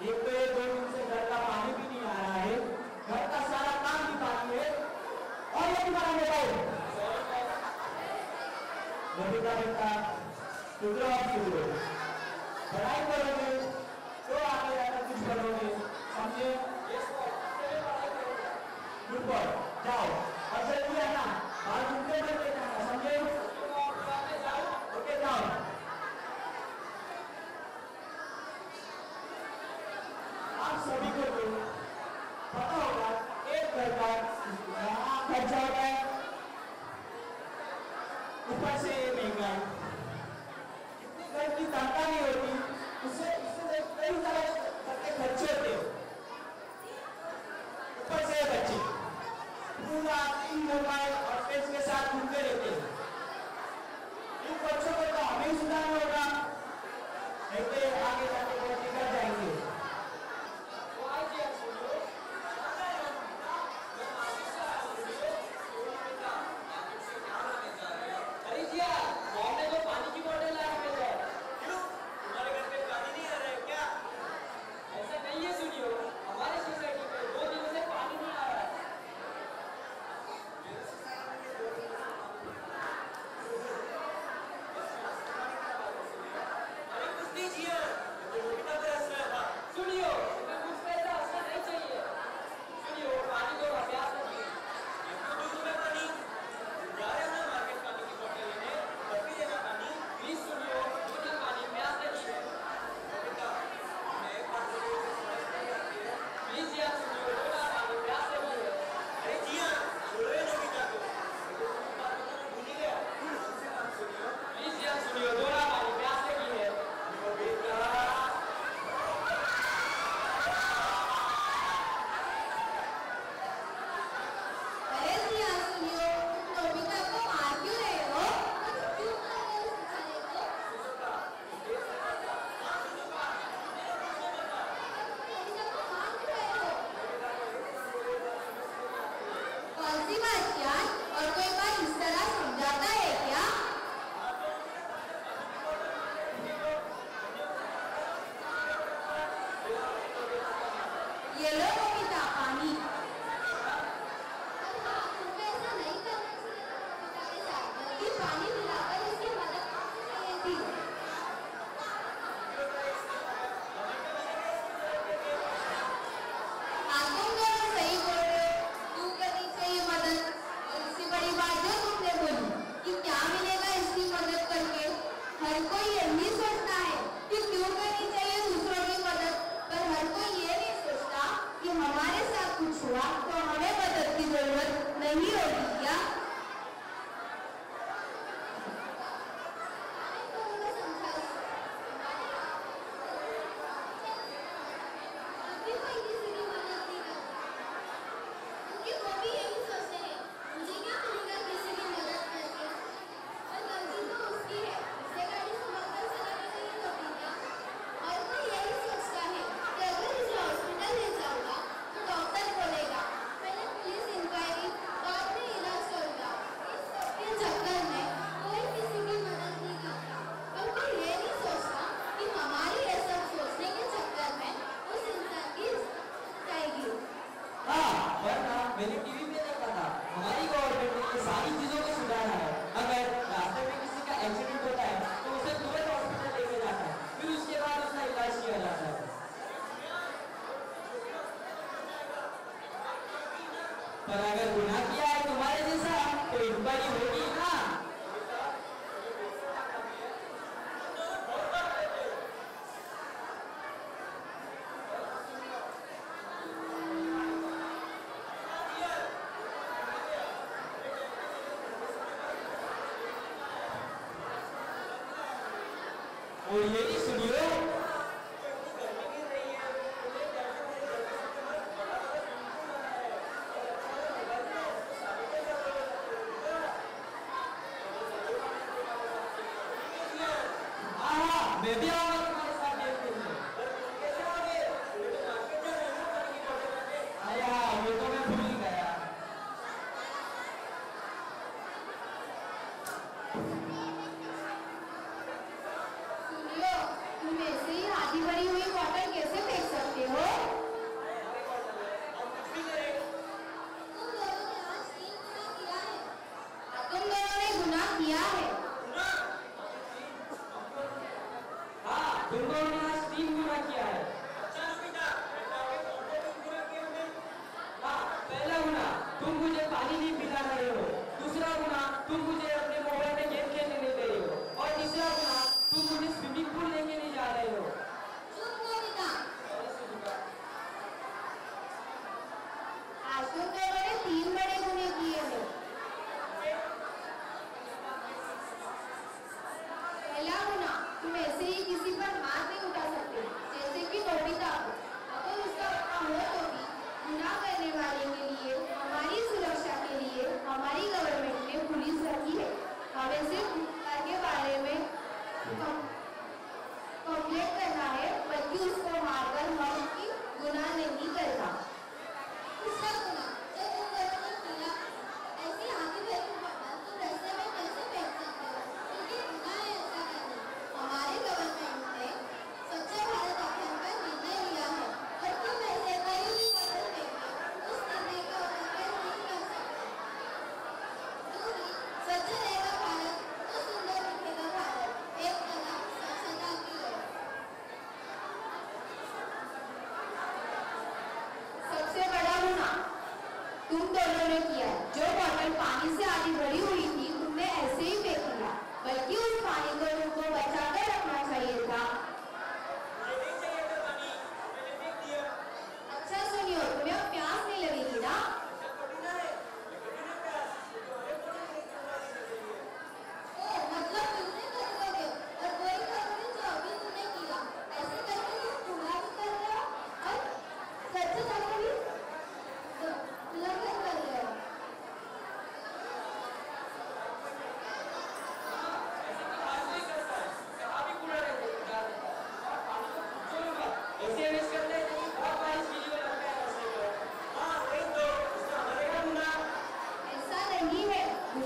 एक तो दो दिन से घर का पानी भी नहीं आया है। घर का सारा काम भी पानी है। और ये बेटा सुधरो आप सुधरो पढ़ाई करोगे तो आगे जाकर कुछ समझे? कोई ये नहीं सोचता है कि क्यों करनी चाहिए दूसरों की मदद, पर हर कोई ये नहीं सोचता कि हमारे साथ कुछ हुआ तो पर अगर गुना किया है तुम्हारे जैसा तो इंक्वायरी होगी ना। और यही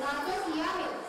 वापस लिया है